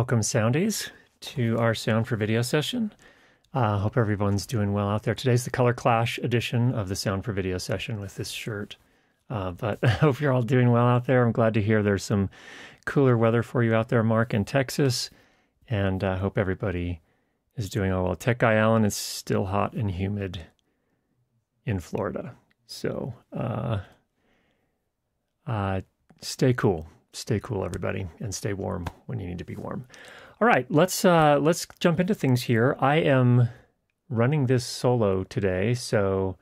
Welcome, Soundies, to our Sound for Video session. I uh, hope everyone's doing well out there. Today's the Color Clash edition of the Sound for Video session with this shirt. Uh, but I hope you're all doing well out there. I'm glad to hear there's some cooler weather for you out there, Mark, in Texas. And I uh, hope everybody is doing all well. Tech Guy Allen is still hot and humid in Florida. So uh, uh stay cool stay cool, everybody, and stay warm when you need to be warm. All right, let's uh, let's jump into things here. I am running this solo today, so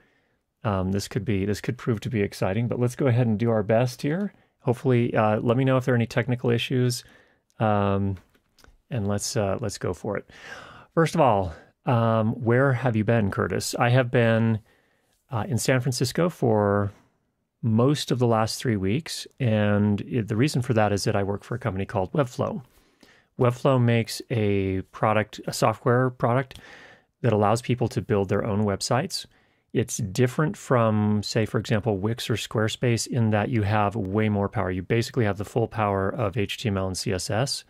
um, this could be this could prove to be exciting. But let's go ahead and do our best here. Hopefully, uh, let me know if there are any technical issues, um, and let's uh, let's go for it. First of all, um, where have you been, Curtis? I have been uh, in San Francisco for most of the last three weeks. And it, the reason for that is that I work for a company called Webflow. Webflow makes a product, a software product that allows people to build their own websites. It's different from, say, for example, Wix or Squarespace in that you have way more power. You basically have the full power of HTML and CSS.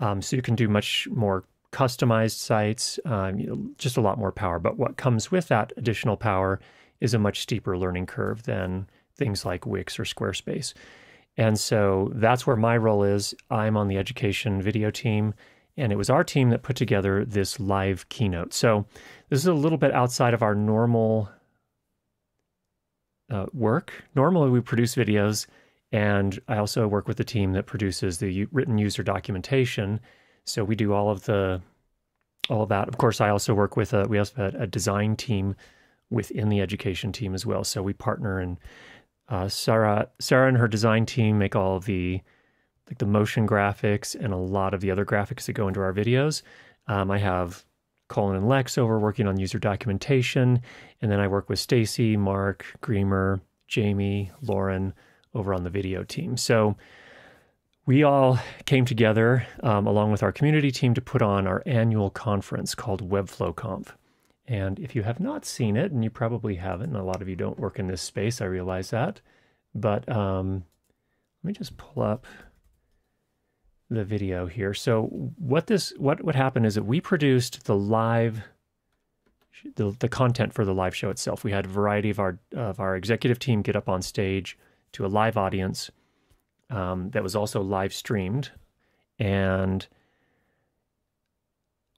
Um, so you can do much more customized sites, um, you know, just a lot more power. But what comes with that additional power is a much steeper learning curve than things like Wix or Squarespace. And so that's where my role is. I'm on the education video team, and it was our team that put together this live keynote. So this is a little bit outside of our normal uh, work. Normally, we produce videos, and I also work with the team that produces the written user documentation. So we do all of the all of that. Of course, I also work with a we also have a design team within the education team as well. So we partner and uh, Sarah, Sarah and her design team make all the like the motion graphics and a lot of the other graphics that go into our videos. Um, I have Colin and Lex over working on user documentation, and then I work with Stacy, Mark, Greamer, Jamie, Lauren over on the video team. So we all came together um, along with our community team to put on our annual conference called Webflow Conf. And if you have not seen it, and you probably haven't, and a lot of you don't work in this space, I realize that. But um, let me just pull up the video here. So what this what what happened is that we produced the live the, the content for the live show itself. We had a variety of our of our executive team get up on stage to a live audience um, that was also live streamed, and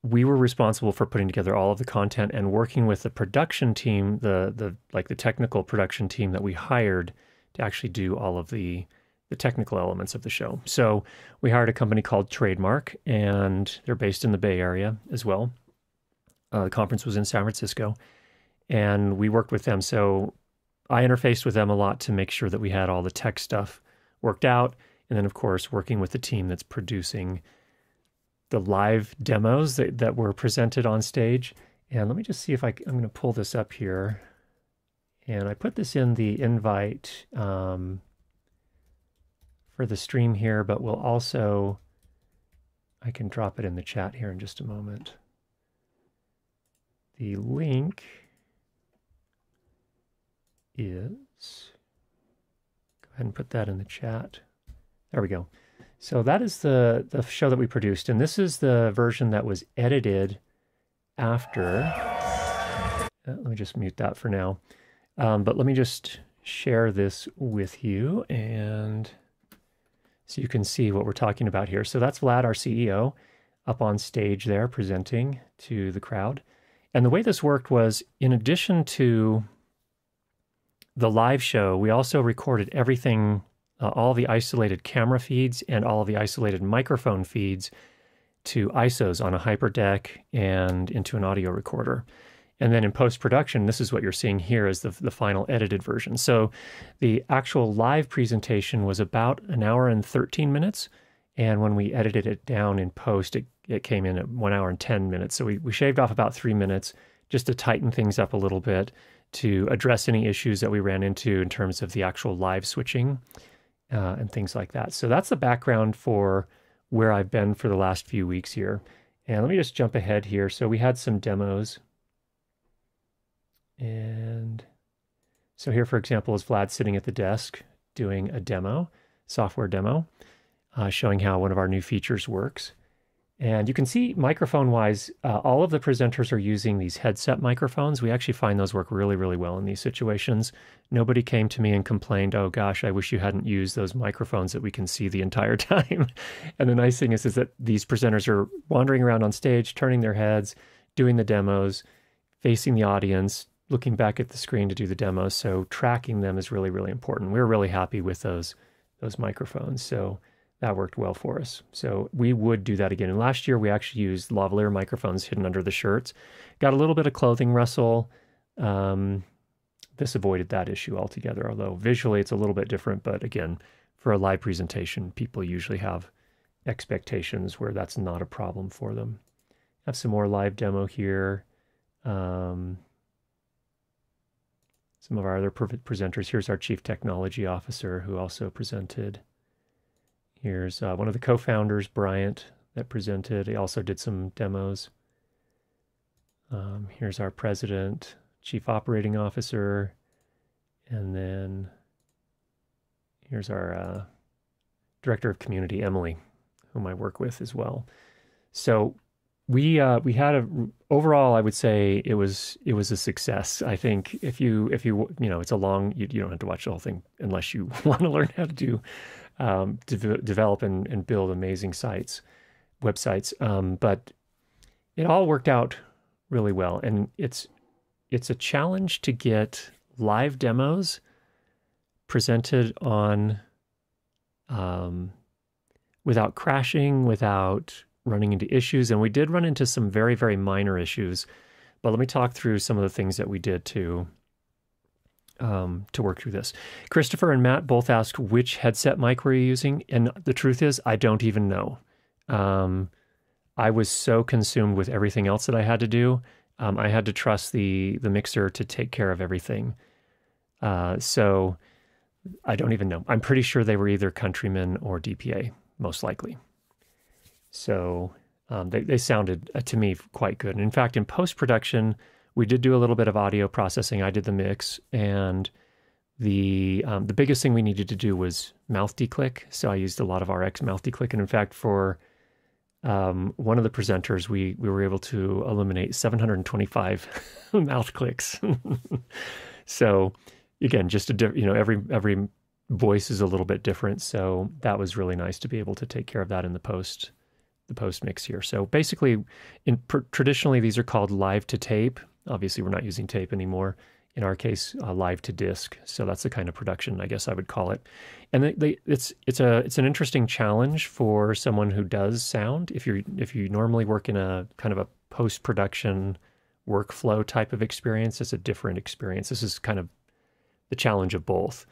we were responsible for putting together all of the content and working with the production team, the the like the technical production team that we hired to actually do all of the the technical elements of the show. So we hired a company called Trademark, and they're based in the Bay Area as well. Uh, the conference was in San Francisco, and we worked with them. So I interfaced with them a lot to make sure that we had all the tech stuff worked out, and then of course working with the team that's producing the live demos that, that were presented on stage. And let me just see if I, I'm going to pull this up here. And I put this in the invite um, for the stream here, but we'll also, I can drop it in the chat here in just a moment. The link is, go ahead and put that in the chat. There we go. So that is the, the show that we produced. And this is the version that was edited after. Uh, let me just mute that for now. Um, but let me just share this with you and so you can see what we're talking about here. So that's Vlad, our CEO, up on stage there presenting to the crowd. And the way this worked was in addition to the live show, we also recorded everything uh, all the isolated camera feeds and all the isolated microphone feeds to ISOs on a hyperdeck and into an audio recorder. And then in post production, this is what you're seeing here is the, the final edited version. So the actual live presentation was about an hour and 13 minutes. And when we edited it down in post, it, it came in at one hour and 10 minutes. So we, we shaved off about three minutes just to tighten things up a little bit to address any issues that we ran into in terms of the actual live switching uh, and things like that. So that's the background for where I've been for the last few weeks here. And let me just jump ahead here. So we had some demos. And so here, for example, is Vlad sitting at the desk doing a demo, software demo, uh, showing how one of our new features works. And you can see microphone wise, uh, all of the presenters are using these headset microphones. We actually find those work really, really well in these situations. Nobody came to me and complained, oh gosh, I wish you hadn't used those microphones that we can see the entire time. and the nice thing is, is that these presenters are wandering around on stage, turning their heads, doing the demos, facing the audience, looking back at the screen to do the demos. So tracking them is really, really important. We we're really happy with those those microphones. So that worked well for us. So we would do that again. And last year we actually used lavalier microphones hidden under the shirts. Got a little bit of clothing rustle. Um, this avoided that issue altogether, although visually it's a little bit different. But again, for a live presentation, people usually have expectations where that's not a problem for them. Have some more live demo here. Um, some of our other presenters. Here's our chief technology officer who also presented. Here's uh, one of the co-founders, Bryant, that presented. He also did some demos. Um, here's our president, chief operating officer, and then here's our uh, director of community, Emily, whom I work with as well. So we uh, we had a overall, I would say it was it was a success. I think if you if you you know it's a long you, you don't have to watch the whole thing unless you want to learn how to do um, de- develop and, and, build amazing sites, websites. Um, but it all worked out really well, and it's it's a challenge to get live demos presented on um, without crashing, without running into issues. And we did run into some very very minor issues. But let me talk through some of the things that we did to um, to work through this. Christopher and Matt both asked which headset mic were you using, and the truth is, I don't even know. Um, I was so consumed with everything else that I had to do. Um, I had to trust the the mixer to take care of everything. Uh, so I don't even know. I'm pretty sure they were either Countryman or DPA, most likely. So um, they they sounded uh, to me quite good. And in fact, in post production we did do a little bit of audio processing. I did the mix, and the um, the biggest thing we needed to do was mouth declick. So I used a lot of RX mouth declick, and in fact, for um, one of the presenters, we we were able to eliminate 725 mouth clicks. so again, just a diff- you know every every voice is a little bit different, so that was really nice to be able to take care of that in the post the post mix here. So basically, in pr- traditionally these are called live to tape. Obviously, we're not using tape anymore. In our case, uh, live to disc. So that's the kind of production I guess I would call it. And they, they, it's it's a it's an interesting challenge for someone who does sound. If you if you normally work in a kind of a post production workflow type of experience, it's a different experience. This is kind of the challenge of both.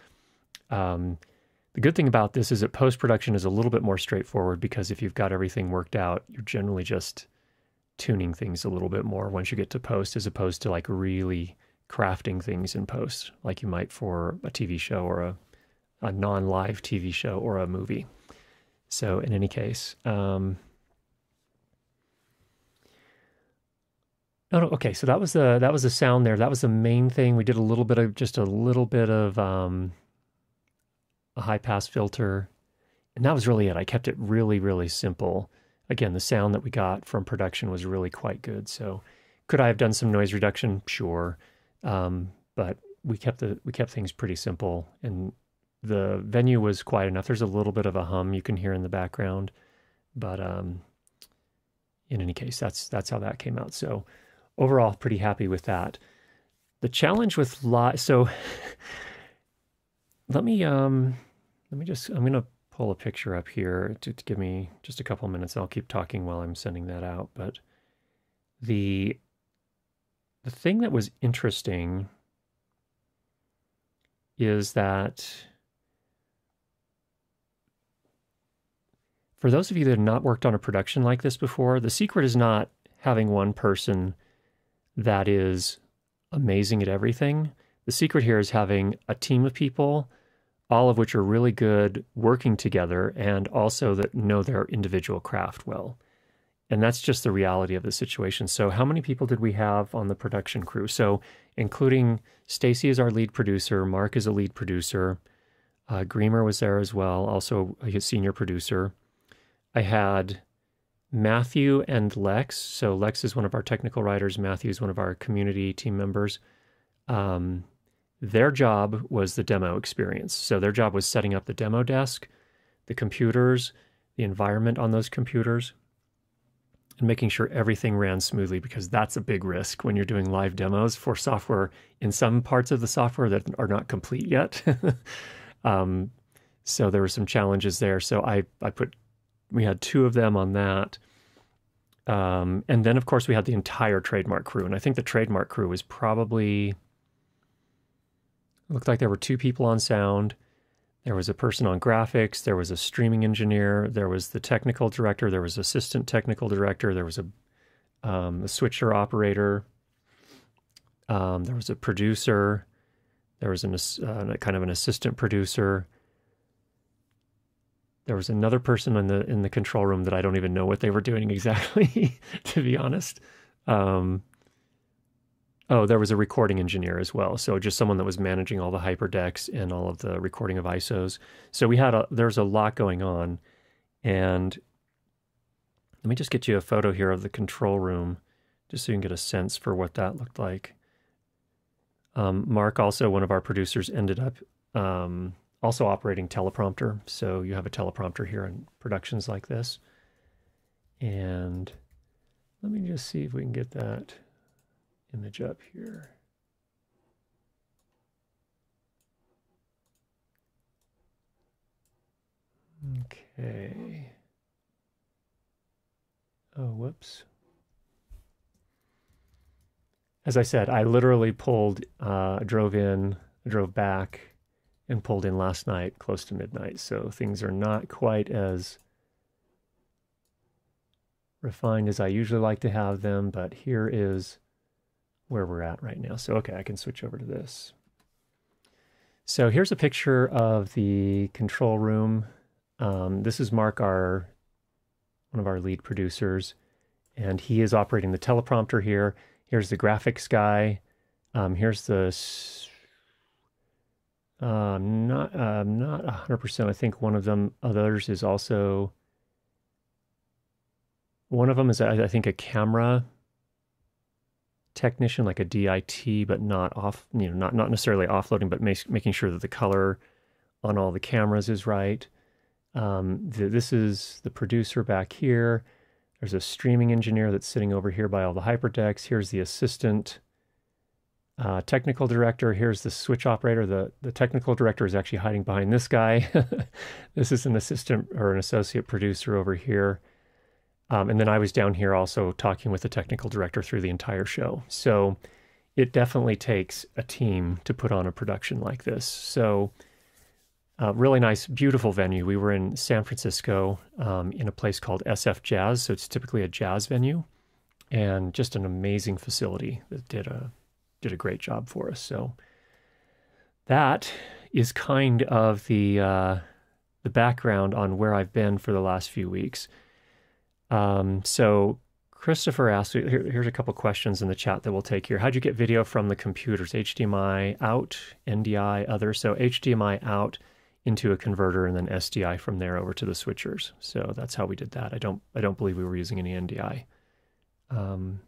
Um, the good thing about this is that post production is a little bit more straightforward because if you've got everything worked out, you're generally just tuning things a little bit more once you get to post as opposed to like really crafting things in post like you might for a TV show or a, a non live TV show or a movie. So, in any case, um, no, no, okay. So that was the that was the sound there. That was the main thing. We did a little bit of just a little bit of um, a high pass filter, and that was really it. I kept it really really simple again, the sound that we got from production was really quite good. So, could I have done some noise reduction? Sure, um, but we kept the we kept things pretty simple, and the venue was quiet enough. There's a little bit of a hum you can hear in the background, but um, in any case, that's that's how that came out. So, overall, pretty happy with that. The challenge with live, so let me um, let me just I'm gonna pull a picture up here to, to give me just a couple minutes. I'll keep talking while I'm sending that out. But the the thing that was interesting is that for those of you that have not worked on a production like this before, the secret is not having one person that is amazing at everything. The secret here is having a team of people all of which are really good working together and also that know their individual craft well. And that's just the reality of the situation. So, how many people did we have on the production crew? So, including Stacy is our lead producer, Mark is a lead producer, uh, was there as well, also a senior producer. I had Matthew and Lex. So Lex is one of our technical writers. Matthew is one of our community team members. Um, their job was the demo experience. So their job was setting up the demo desk, the computers, the environment on those computers, and making sure everything ran smoothly because that's a big risk when you're doing live demos for software in some parts of the software that are not complete yet. um, so there were some challenges there. So I, I put, we had two of them on that. Um, and then, of course, we had the entire trademark crew. And I think the trademark crew was probably, looked like there were two people on sound there was a person on graphics, there was a streaming engineer, there was the technical director, there was assistant technical director, there was a, um, a switcher operator, um, there was a producer, there was an, uh, kind of an assistant producer. There was another person in the in the control room that I don't even know what they were doing exactly, to be honest. Um, Oh, there was a recording engineer as well. So just someone that was managing all the hyperdecks and all of the recording of ISOs. So we had a there's a lot going on. And let me just get you a photo here of the control room, just so you can get a sense for what that looked like. Um, Mark, also one of our producers, ended up um, also operating teleprompter. So you have a teleprompter here in productions like this. And let me just see if we can get that image up here. Okay. Oh, whoops. As I said, I literally pulled, uh, drove in, drove back, and pulled in last night close to midnight. So things are not quite as refined as I usually like to have them, but here is where we're at right now. So, okay, I can switch over to this. So here's a picture of the control room. Um, this is Mark, our one of our lead producers, and he is operating the teleprompter here. Here's the graphics guy. Um, here's the uh, not uh, not 100%. I think one of them others is also one of them is I think a camera technician, like a DIT, but not off, you know, not not necessarily offloading, but making sure that the color on all the cameras is right. Um, the, this is the producer back here. There's a streaming engineer that's sitting over here by all the hyperdecks. Here's the assistant uh, technical director. Here's the switch operator. The, the technical director is actually hiding behind this guy. this is an assistant or an associate producer over here. Um, and then I was down here also talking with the technical director through the entire show. So it definitely takes a team to put on a production like this. So, uh, really nice, beautiful venue. We were in San Francisco um, in a place called SF Jazz. So it's typically a jazz venue, and just an amazing facility that did a did a great job for us. So that is kind of the uh, the background on where I've been for the last few weeks. Um, so Christopher asked, here, here's a couple questions in the chat that we'll take here. How'd you get video from the computers? HDMI out, NDI, other. So HDMI out into a converter and then SDI from there over to the switchers. So that's how we did that. I don't, I don't believe we were using any NDI. Um,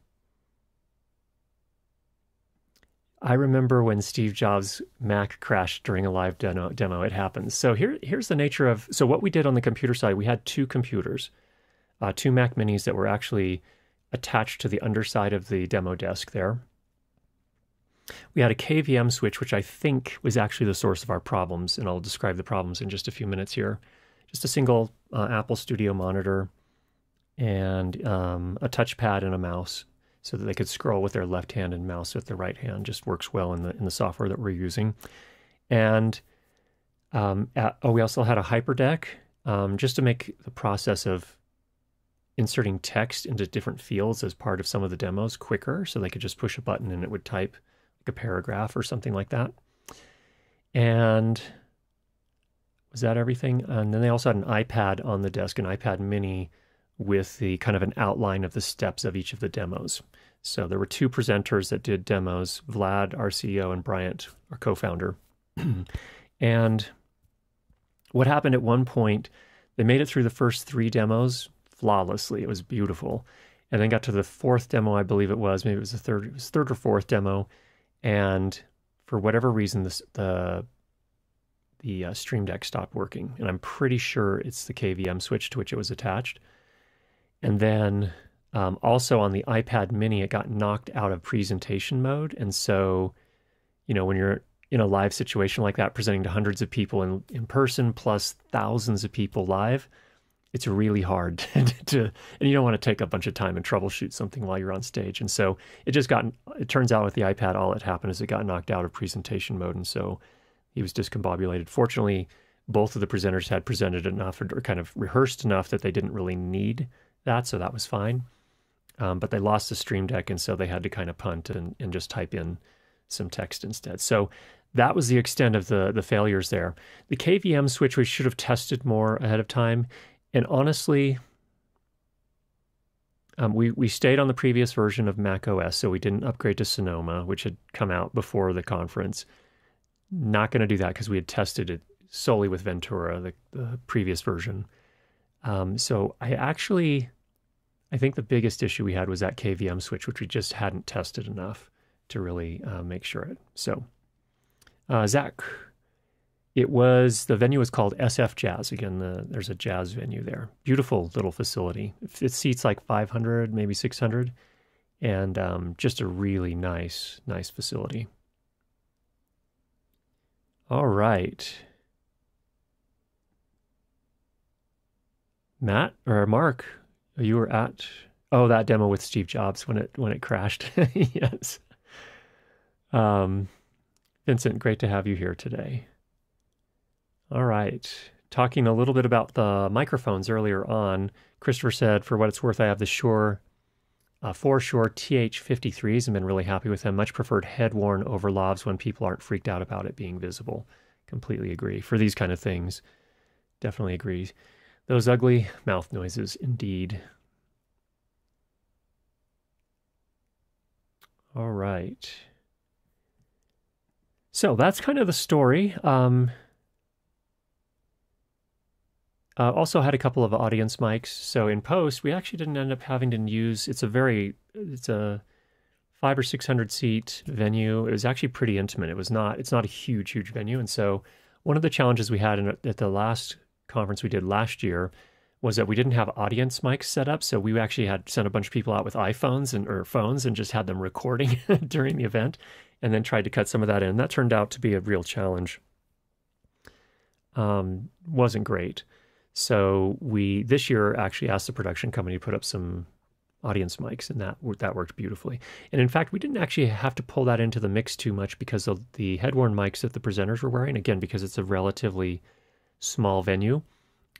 I remember when Steve Jobs' Mac crashed during a live demo. Demo, it happens. So here, here's the nature of. So what we did on the computer side, we had two computers uh, two Mac Minis that were actually attached to the underside of the demo desk there. We had a KVM switch, which I think was actually the source of our problems, and I'll describe the problems in just a few minutes here. Just a single uh, Apple Studio monitor and um, a touchpad and a mouse so that they could scroll with their left hand and mouse with their right hand. Just works well in the in the software that we're using. And um, at, oh, we also had a hyperdeck um, just to make the process of inserting text into different fields as part of some of the demos quicker. So they could just push a button and it would type like a paragraph or something like that. And was that everything? And then they also had an iPad on the desk, an iPad mini with the kind of an outline of the steps of each of the demos. So there were two presenters that did demos, Vlad, our CEO, and Bryant, our co-founder. and what happened at one point, they made it through the first three demos flawlessly. It was beautiful. And then got to the fourth demo, I believe it was. Maybe it was the third. It was third or fourth demo, and for whatever reason, this, the the uh, Stream Deck stopped working, and I'm pretty sure it's the KVM switch to which it was attached. And then um, also on the iPad Mini, it got knocked out of presentation mode, and so you know when you're in a live situation like that, presenting to hundreds of people in in person plus thousands of people live, it's really hard to, and you don't want to take a bunch of time and troubleshoot something while you're on stage. And so it just got, it turns out with the iPad, all that happened is it got knocked out of presentation mode. And so he was discombobulated. Fortunately, both of the presenters had presented enough or kind of rehearsed enough that they didn't really need that. So that was fine. Um, but they lost the Stream Deck. And so they had to kind of punt and, and just type in some text instead. So that was the extent of the the failures there. The KVM switch we should have tested more ahead of time. And honestly, um, we we stayed on the previous version of Mac OS, so we didn't upgrade to Sonoma, which had come out before the conference. Not going to do that because we had tested it solely with Ventura, the, the previous version. Um, so I actually, I think the biggest issue we had was that KVM switch, which we just hadn't tested enough to really uh, make sure it. So, uh, Zach, it was the venue was called SF Jazz. Again, the, there's a jazz venue there. Beautiful little facility. It seats like 500, maybe 600, and um, just a really nice, nice facility. All right, Matt or Mark, you were at oh that demo with Steve Jobs when it when it crashed. yes. Um, Vincent, great to have you here today. All right. Talking a little bit about the microphones earlier on, Christopher said, for what it's worth, I have the Shure, uh, four Shure TH53s and been really happy with them. Much preferred head worn over lavs when people aren't freaked out about it being visible. Completely agree. For these kind of things, definitely agree. Those ugly mouth noises, indeed. All right. So that's kind of the story. Um, uh, also had a couple of audience mics. So in post, we actually didn't end up having to use. It's a very, it's a five or six hundred seat venue. It was actually pretty intimate. It was not. It's not a huge, huge venue. And so one of the challenges we had in, at the last conference we did last year was that we didn't have audience mics set up. So we actually had sent a bunch of people out with iPhones and or phones and just had them recording during the event, and then tried to cut some of that in. That turned out to be a real challenge. Um, wasn't great. So we this year actually asked the production company to put up some audience mics, and that that worked beautifully. And in fact, we didn't actually have to pull that into the mix too much because of the head-worn mics that the presenters were wearing. Again, because it's a relatively small venue,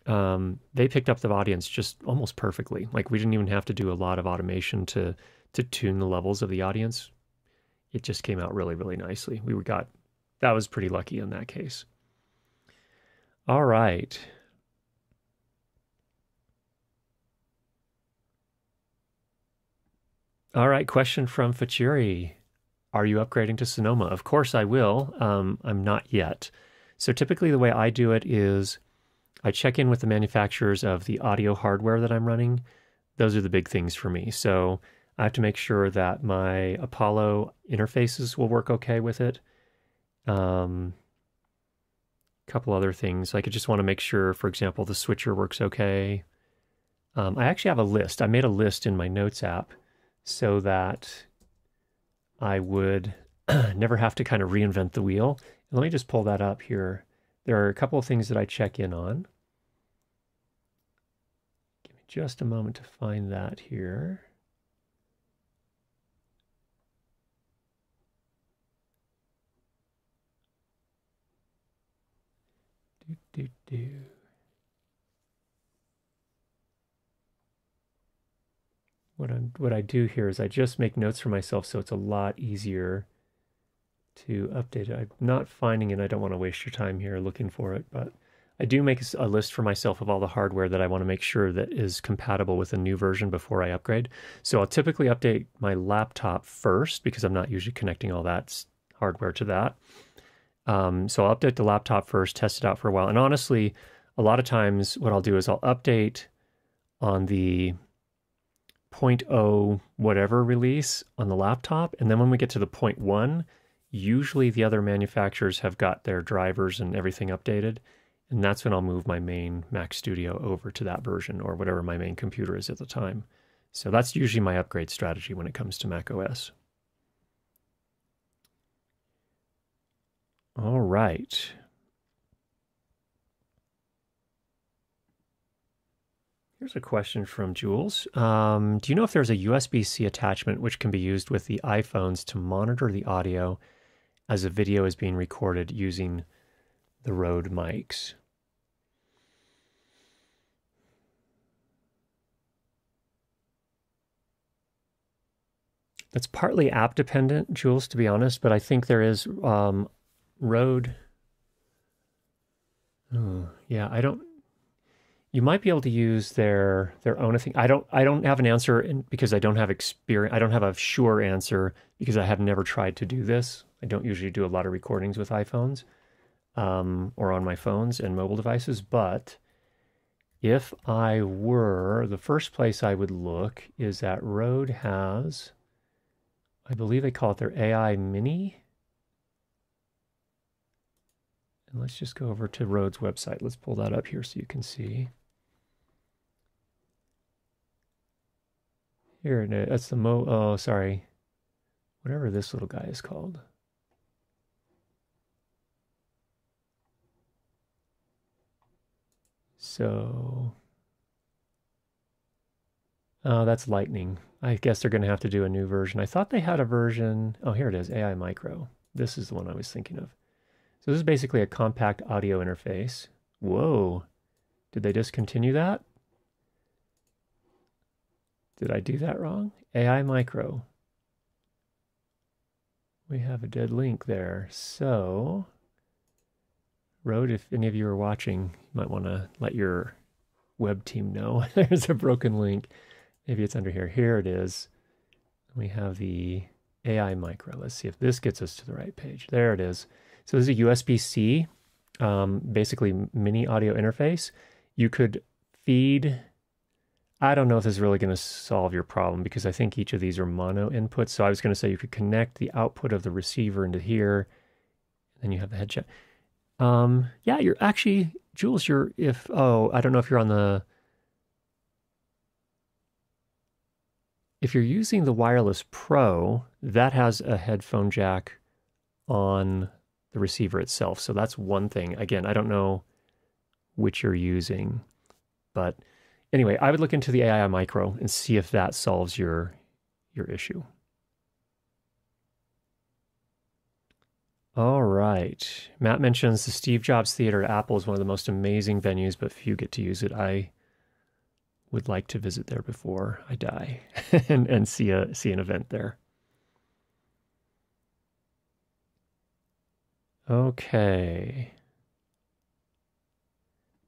um, they picked up the audience just almost perfectly. Like we didn't even have to do a lot of automation to to tune the levels of the audience. It just came out really, really nicely. We got that was pretty lucky in that case. All right. All right, question from Fachiri. Are you upgrading to Sonoma? Of course I will. Um, I'm not yet. So typically the way I do it is I check in with the manufacturers of the audio hardware that I'm running. Those are the big things for me. So I have to make sure that my Apollo interfaces will work okay with it. Um, couple other things. Like I just want to make sure, for example, the switcher works okay. Um, I actually have a list. I made a list in my notes app so that I would never have to kind of reinvent the wheel. And let me just pull that up here. There are a couple of things that I check in on. Give me just a moment to find that here. Do, do, do. What I what I do here is I just make notes for myself so it's a lot easier to update it. I'm not finding it. I don't want to waste your time here looking for it, but I do make a list for myself of all the hardware that I want to make sure that is compatible with a new version before I upgrade. So I'll typically update my laptop first because I'm not usually connecting all that hardware to that. Um, so I'll update the laptop first, test it out for a while. And honestly, a lot of times what I'll do is I'll update on the 0.0 whatever release on the laptop. And then when we get to the 0.1, usually the other manufacturers have got their drivers and everything updated. And that's when I'll move my main Mac Studio over to that version or whatever my main computer is at the time. So that's usually my upgrade strategy when it comes to Mac OS. All right. Here's a question from Jules. Um, do you know if there's a USB C attachment which can be used with the iPhones to monitor the audio as a video is being recorded using the Rode mics? That's partly app dependent, Jules, to be honest, but I think there is um, Rode. Oh, yeah, I don't you might be able to use their their own thing. I don't I don't have an answer because I don't have experience. I don't have a sure answer because I have never tried to do this. I don't usually do a lot of recordings with iPhones um, or on my phones and mobile devices. But if I were, the first place I would look is that Rode has, I believe they call it their AI Mini. And let's just go over to Rode's website. Let's pull that up here so you can see. Here. That's the mo. Oh, sorry. Whatever this little guy is called. So. Oh, that's Lightning. I guess they're going to have to do a new version. I thought they had a version. Oh, here it is AI Micro. This is the one I was thinking of. So this is basically a compact audio interface. Whoa. Did they discontinue that? Did I do that wrong? AI Micro. We have a dead link there. So, Rode, if any of you are watching, you might want to let your web team know there's a broken link. Maybe it's under here. Here it is. We have the AI Micro. Let's see if this gets us to the right page. There it is. So this is a USB-C, um, basically mini audio interface. You could feed I don't know if this is really going to solve your problem because I think each of these are mono inputs. So I was going to say you could connect the output of the receiver into here, and then you have the headset. Um, yeah, you're actually, Jules, you're, if, oh, I don't know if you're on the, if you're using the Wireless Pro, that has a headphone jack on the receiver itself. So that's one thing. Again, I don't know which you're using, but anyway, I would look into the AI micro and see if that solves your your issue. All right. Matt mentions the Steve Jobs Theater at Apple is one of the most amazing venues, but few get to use it. I would like to visit there before I die and, and see a see an event there. Okay.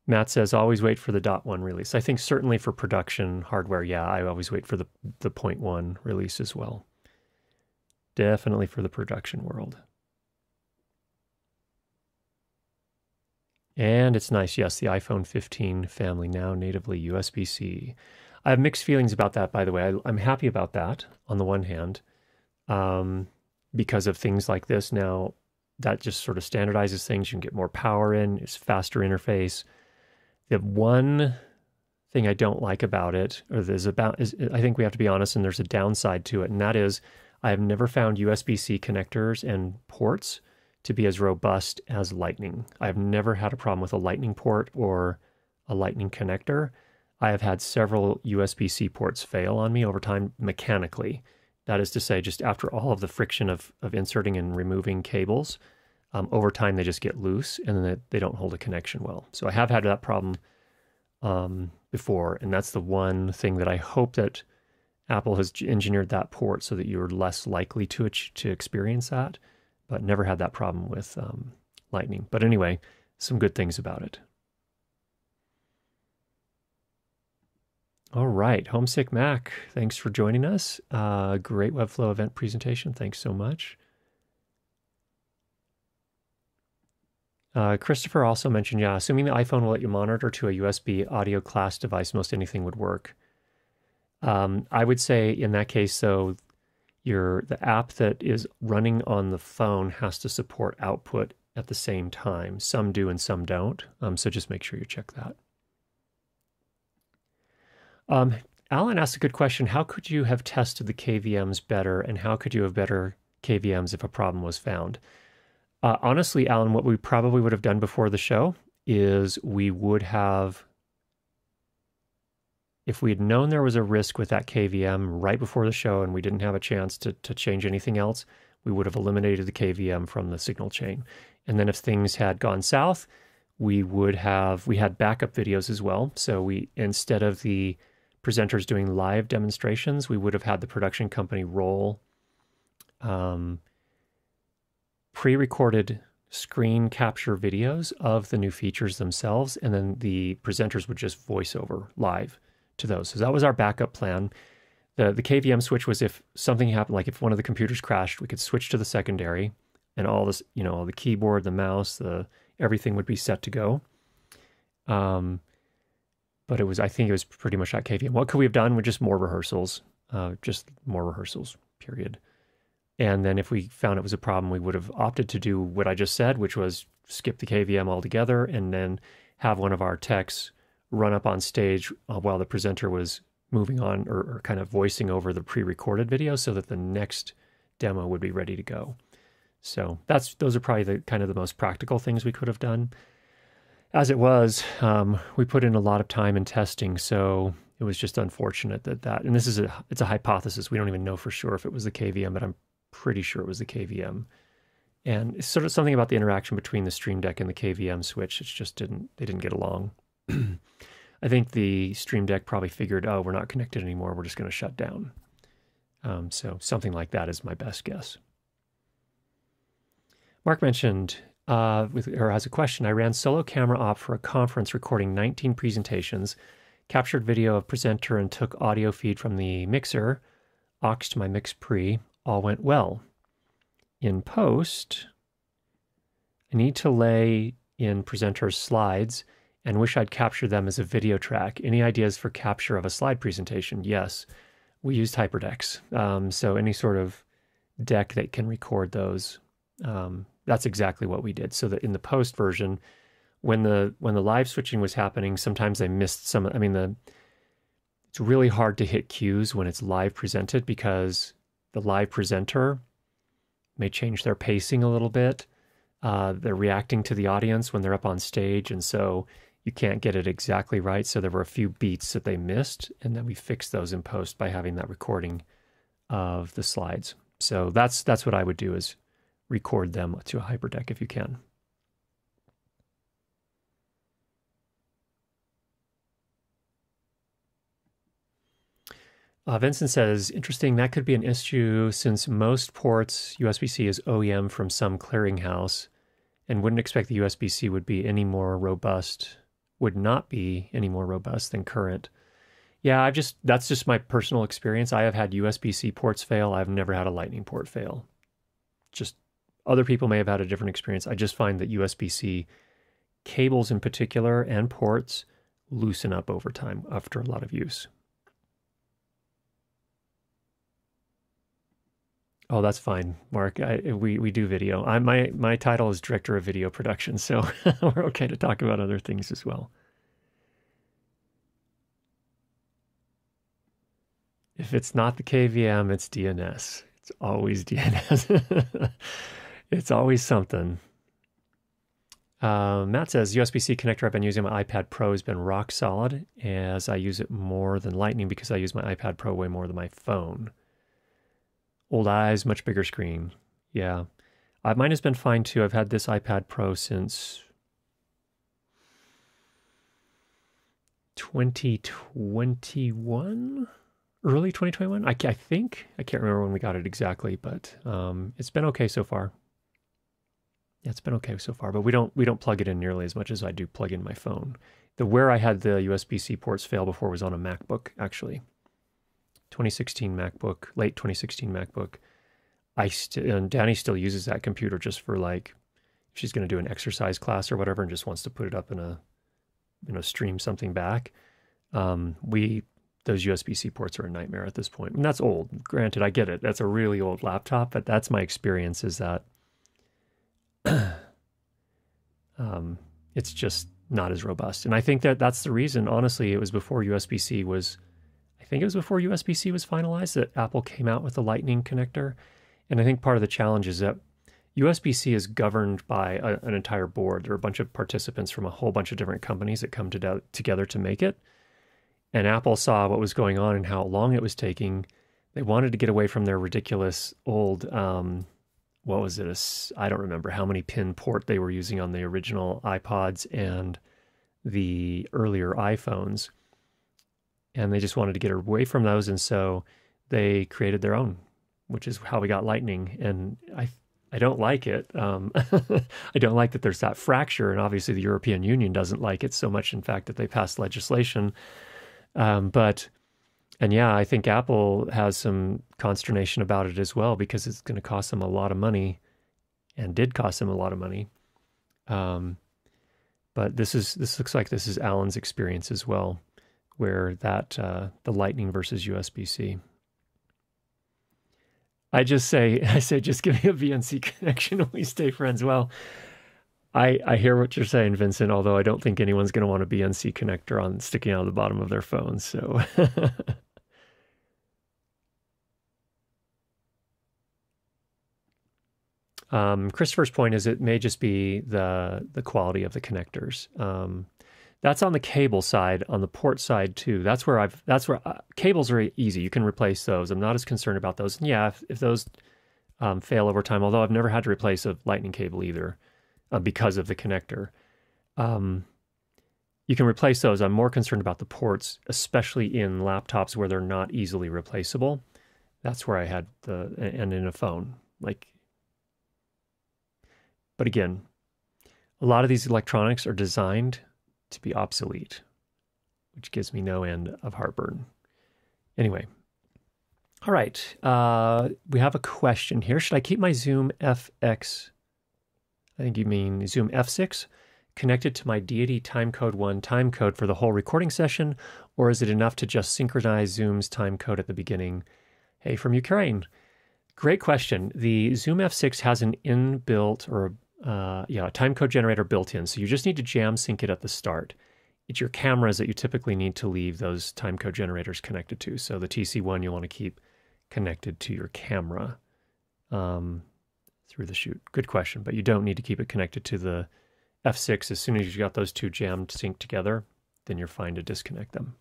Matt says, always wait for the dot one release. I think certainly for production hardware, yeah, I always wait for the, the point one release as well. Definitely for the production world. And it's nice, yes, the iPhone 15 family now natively USB C. I have mixed feelings about that, by the way. I, am happy about that on the one hand, um, because of things like this. Now, that just sort of standardizes things. You can get more power in, it's faster interface. The one thing I don't like about it, or there's about, is I think we have to be honest, and there's a downside to it, and that is I have never found USB C connectors and ports to be as robust as Lightning. I've never had a problem with a Lightning port or a Lightning connector. I have had several USB C ports fail on me over time mechanically. That is to say, just after all of the friction of, of inserting and removing cables, um, over time they just get loose and then they, don't hold a connection well. So I have had that problem um, before, and that's the one thing that I hope that Apple has engineered that port so that you're less likely to to experience that, but never had that problem with um, Lightning. But anyway, some good things about it. All right, Homesick Mac, thanks for joining us. Uh, great Webflow event presentation. Thanks so much. Uh, Christopher also mentioned, yeah, assuming the iPhone will let you monitor to a USB audio class device, most anything would work. Um, I would say in that case, though, your the app that is running on the phone has to support output at the same time. Some do and some don't. Um, so just make sure you check that. Um, Alan asked a good question. How could you have tested the KVMs better, and how could you have better KVMs if a problem was found? Uh, honestly, Alan, what we probably would have done before the show is we would have, if we had known there was a risk with that KVM right before the show and we didn't have a chance to, to change anything else, we would have eliminated the KVM from the signal chain. And then if things had gone south, we would have, we had backup videos as well. So we, instead of the presenters doing live demonstrations, we would have had the production company roll um, pre recorded screen capture videos of the new features themselves, and then the presenters would just voice over live to those. So that was our backup plan. The, the KVM switch was if something happened, like if one of the computers crashed, we could switch to the secondary and all this, you know, the keyboard, the mouse, the everything would be set to go. Um, but it was, I think it was pretty much that KVM. What could we have done with just more rehearsals? Uh, just more rehearsals, period. And then if we found it was a problem, we would have opted to do what I just said, which was skip the KVM altogether and then have one of our techs run up on stage uh, while the presenter was moving on or, or kind of voicing over the pre-recorded video so that the next demo would be ready to go. So that's those are probably the kind of the most practical things we could have done. As it was, um, we put in a lot of time in testing, so it was just unfortunate that that. And this is a it's a hypothesis. We don't even know for sure if it was the KVM, but I'm pretty sure it was the KVM. And it's sort of something about the interaction between the Stream Deck and the KVM switch. It just didn't they didn't get along. I think the Stream Deck probably figured, oh, we're not connected anymore. We're just going to shut down. Um, so something like that is my best guess. Mark mentioned, uh, with or has a question. I ran solo camera op for a conference, recording 19 presentations, captured video of presenter, and took audio feed from the mixer, aux to my MixPre, all went well. In post, I need to lay in presenter's slides and wish I'd capture them as a video track. Any ideas for capture of a slide presentation? Yes, we used HyperDecks. Um, so any sort of deck that can record those, um, that's exactly what we did. So that in the post version, when the when the live switching was happening, sometimes I missed some. I mean, the it's really hard to hit cues when it's live presented because the live presenter may change their pacing a little bit. Uh, they're reacting to the audience when they're up on stage, and so you can't get it exactly right. So there were a few beats that they missed, and then we fixed those in post by having that recording of the slides. So that's that's what I would do is record them to a hyperdeck if you can. Uh, Vincent says, interesting, that could be an issue since most ports USB C is OEM from some clearinghouse and wouldn't expect the USB C would be any more robust, would not be any more robust than current. Yeah, I've just, that's just my personal experience. I have had USB C ports fail. I've never had a Lightning port fail. Just other people may have had a different experience. I just find that USB C cables in particular and ports loosen up over time after a lot of use. Oh, that's fine, Mark. I, we we do video. I my my title is director of video production, so we're okay to talk about other things as well. If it's not the KVM, it's DNS. It's always DNS. it's always something. Uh, Matt says USB-C connector I've been using my iPad Pro has been rock solid as I use it more than Lightning because I use my iPad Pro way more than my phone. Old eyes, much bigger screen. Yeah. Uh, mine has been fine too. I've had this iPad Pro since 2021, early 2021. I, I think. I can't remember when we got it exactly, but um, it's been okay so far. Yeah, it's been okay so far, but we don't we don't plug it in nearly as much as I do plug in my phone. The where I had the USB-C ports fail before was on a MacBook actually. 2016 MacBook, late 2016 MacBook. I still and Danny still uses that computer just for like if she's going to do an exercise class or whatever and just wants to put it up in a you know stream something back um, we those USB-C ports are a nightmare at this point. And that's old. Granted, I get it. That's a really old laptop, but that's my experience is that um, it's just not as robust. And I think that that's the reason, honestly, it was before USB-C was, I think it was before USB-C was finalized that Apple came out with the lightning connector. And I think part of the challenge is that USB-C is governed by a, an entire board. There are a bunch of participants from a whole bunch of different companies that come to, together to make it and Apple saw what was going on and how long it was taking. They wanted to get away from their ridiculous old, um, what was it? I don't remember how many pin port they were using on the original iPods and the earlier iPhones. And they just wanted to get away from those. And so they created their own, which is how we got Lightning. And I, I don't like it. Um, I don't like that there's that fracture. And obviously, the European Union doesn't like it so much, in fact, that they passed legislation um, but, and yeah, I think Apple has some consternation about it as well because it's going to cost them a lot of money and did cost them a lot of money. Um, but this is this looks like this is Alan's experience as well, where that uh, the Lightning versus USB C. I just say I say just give me a BNC connection and we stay friends. Well, I, I hear what you're saying, Vincent, although I don't think anyone's going to want a BNC connector on sticking out of the bottom of their phone. So um, Christopher's point is it may just be the the quality of the connectors. Um, that's on the cable side, on the port side too. That's where I've that's where uh, cables are easy. You can replace those. I'm not as concerned about those. And yeah, if, if those um, fail over time, although I've never had to replace a lightning cable either uh, because of the connector. Um, you can replace those. I'm more concerned about the ports, especially in laptops where they're not easily replaceable. That's where I had the and in a phone. Like, but again, a lot of these electronics are designed to be obsolete, which gives me no end of heartburn. Anyway, all right. Uh, we have a question here. Should I keep my Zoom FX I think you mean Zoom F6, connected to my Deity timecode 1 timecode for the whole recording session, or is it enough to just synchronize Zoom's timecode at the beginning? Hey, from Ukraine. Great question. The Zoom F6 has an inbuilt or uh, yeah, a timecode generator built in, so you just need to jam sync it at the start. It's your cameras that you typically need to leave those timecode generators connected to. So the TC1 you want to keep connected to your camera. Um, through the shoot. Good question, but you don't need to keep it connected to the F6. As soon as you got those two jammed synced together, then you're fine to disconnect them.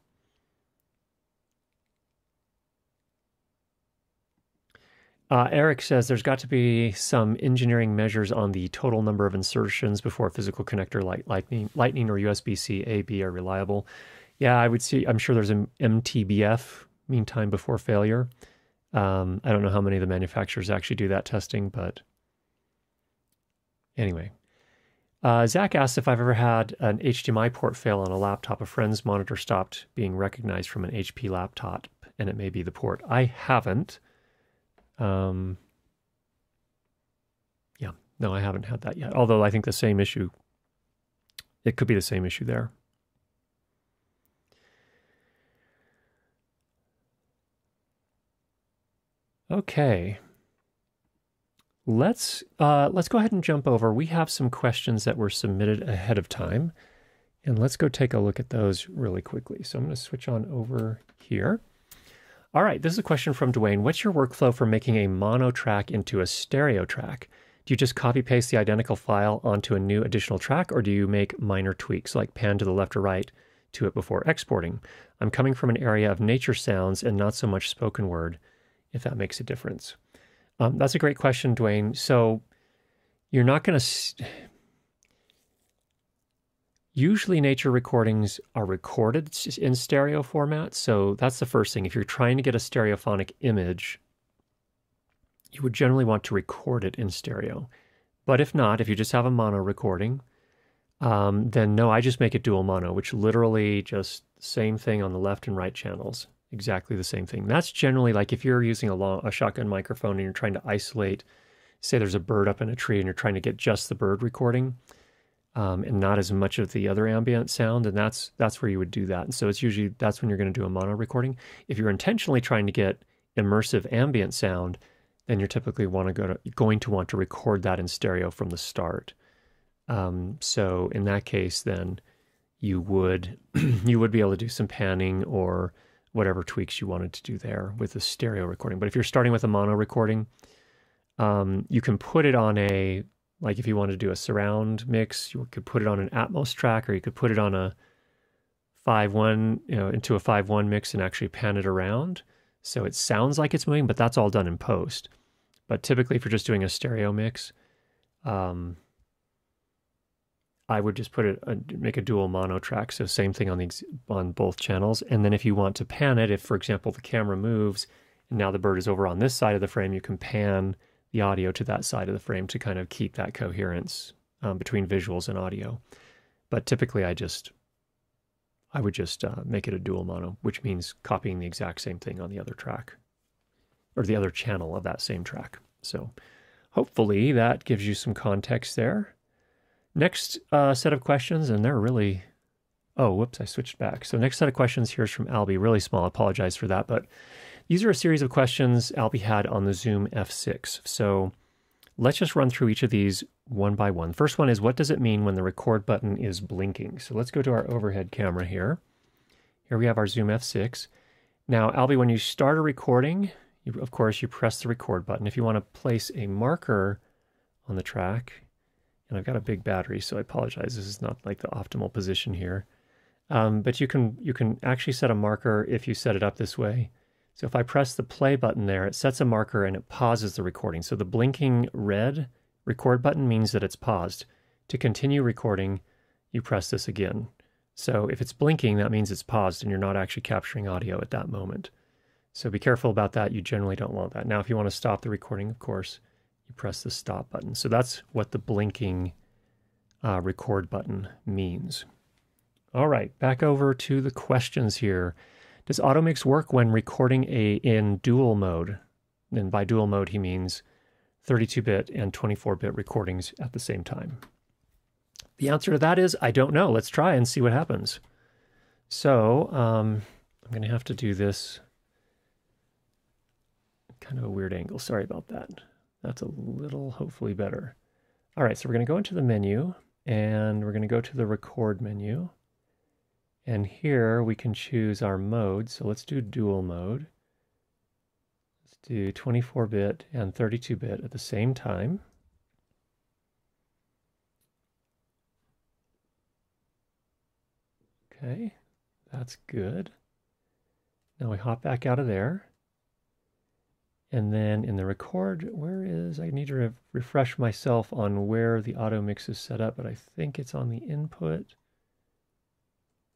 Uh, Eric says there's got to be some engineering measures on the total number of insertions before a physical connector like Lightning, Lightning or USB-C A, B are reliable. Yeah, I would see. I'm sure there's an MTBF mean time before failure. Um, I don't know how many of the manufacturers actually do that testing, but Anyway, uh, Zach asked if I've ever had an HDMI port fail on a laptop. A friend's monitor stopped being recognized from an HP laptop, and it may be the port. I haven't. Um, yeah, no, I haven't had that yet. Although I think the same issue, it could be the same issue there. Okay let's uh, let's go ahead and jump over. We have some questions that were submitted ahead of time, and let's go take a look at those really quickly. So I'm going to switch on over here. All right, this is a question from Dwayne. What's your workflow for making a mono track into a stereo track? Do you just copy paste the identical file onto a new additional track, or do you make minor tweaks like pan to the left or right to it before exporting? I'm coming from an area of nature sounds and not so much spoken word, if that makes a difference. Um, that's a great question, Dwayne. So you're not going to. Usually, nature recordings are recorded in stereo format. So that's the first thing. If you're trying to get a stereophonic image, you would generally want to record it in stereo. But if not, if you just have a mono recording, um, then no, I just make it dual mono, which literally just same thing on the left and right channels exactly the same thing. That's generally like if you're using a, long, a shotgun microphone and you're trying to isolate say there's a bird up in a tree and you're trying to get just the bird recording um, and not as much of the other ambient sound, and that's that's where you would do that. And so it's usually that's when you're going to do a mono recording. If you're intentionally trying to get immersive ambient sound, then you're typically want to go to going to want to record that in stereo from the start. Um, so in that case, then you would you would be able to do some panning or whatever tweaks you wanted to do there with the stereo recording. But if you're starting with a mono recording, um, you can put it on a like if you wanted to do a surround mix, you could put it on an Atmos track, or you could put it on a five one, you know, into a five one mix and actually pan it around, so it sounds like it's moving. But that's all done in post. But typically, if you're just doing a stereo mix, um, I would just put it uh, make a dual mono track, so same thing on the on both channels. And then if you want to pan it, if for example the camera moves and now the bird is over on this side of the frame, you can pan the audio to that side of the frame to kind of keep that coherence um, between visuals and audio. But typically, I just I would just uh, make it a dual mono, which means copying the exact same thing on the other track or the other channel of that same track. So hopefully that gives you some context there. Next uh, set of questions, and they're really oh whoops, I switched back. So next set of questions here is from Albie, really small. Apologize for that, but these are a series of questions Albie had on the Zoom F6. So let's just run through each of these one by one. First one is what does it mean when the record button is blinking? So let's go to our overhead camera here. Here we have our Zoom F6. Now, Albie, when you start a recording, you, of course, you press the record button. If you want to place a marker on the track, and I've got a big battery, so I apologize. This is not like the optimal position here. Um, but you can you can actually set a marker if you set it up this way. So if I press the play button there, it sets a marker and it pauses the recording. So the blinking red record button means that it's paused. To continue recording, you press this again. So if it's blinking, that means it's paused and you're not actually capturing audio at that moment. So be careful about that. You generally don't want that. Now, if you want to stop the recording, of course, you press the stop button. So that's what the blinking uh, record button means. All right, back over to the questions here. Does AutoMix work when recording a in dual mode? And by dual mode, he means 32-bit and 24-bit recordings at the same time. The answer to that is I don't know. Let's try and see what happens. So um, I'm going to have to do this kind of a weird angle. Sorry about that. That's a little hopefully better. All right, so we're going to go into the menu and we're going to go to the record menu. And here we can choose our mode. So let's do dual mode. Let's do 24-bit and 32-bit at the same time. Okay, that's good. Now we hop back out of there. And then in the record, where is, I need to re refresh myself on where the auto mix is set up, but I think it's on the input.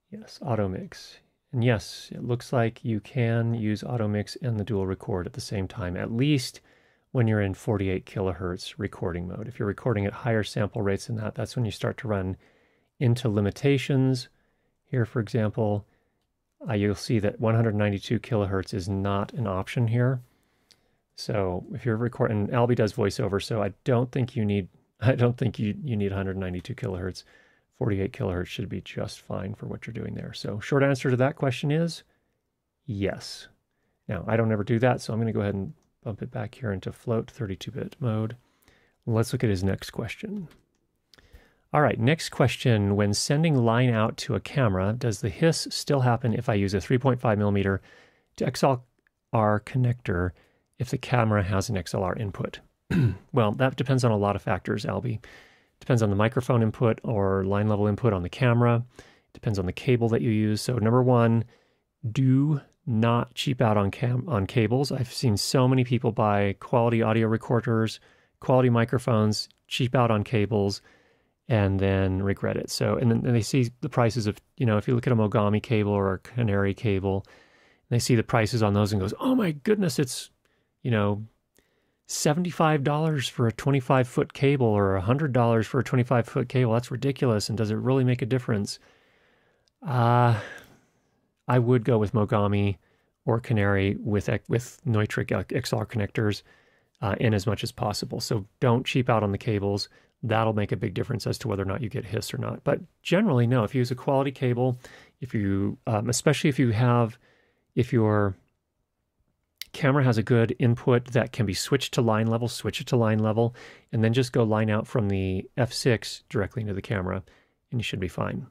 Yes, auto mix. And yes, it looks like you can use auto mix and the dual record at the same time, at least when you're in 48 kilohertz recording mode. If you're recording at higher sample rates than that, that's when you start to run into limitations. Here, for example, uh, you'll see that 192 kilohertz is not an option here. So if you're recording, Albie does voiceover, so I don't think you need I don't think you you need 192 kilohertz. 48 kilohertz should be just fine for what you're doing there. So short answer to that question is yes. Now I don't ever do that, so I'm going to go ahead and bump it back here into float 32-bit mode. Let's look at his next question. All right, next question. When sending line out to a camera, does the hiss still happen if I use a 3.5 millimeter to XLR connector if the camera has an XLR input? well, that depends on a lot of factors, Albie. Depends on the microphone input or line level input on the camera. Depends on the cable that you use. So number one, do not cheap out on cam on cables. I've seen so many people buy quality audio recorders, quality microphones, cheap out on cables, and then regret it. So and then and they see the prices of you know if you look at a Mogami cable or a Canare cable, they see the prices on those and goes, oh my goodness, it's you know, $75 for a 25 foot cable or $100 for a 25 foot cable. That's ridiculous. And does it really make a difference? Uh, I would go with Mogami or Canare with with Neutrik XLR connectors. uh, in as much as possible. So don't cheap out on the cables. That'll make a big difference as to whether or not you get hiss or not. But generally, no. If you use a quality cable, if you, um, especially if you have, if your camera has a good input that can be switched to line level, switch it to line level, and then just go line out from the F6 directly into the camera, and you should be fine.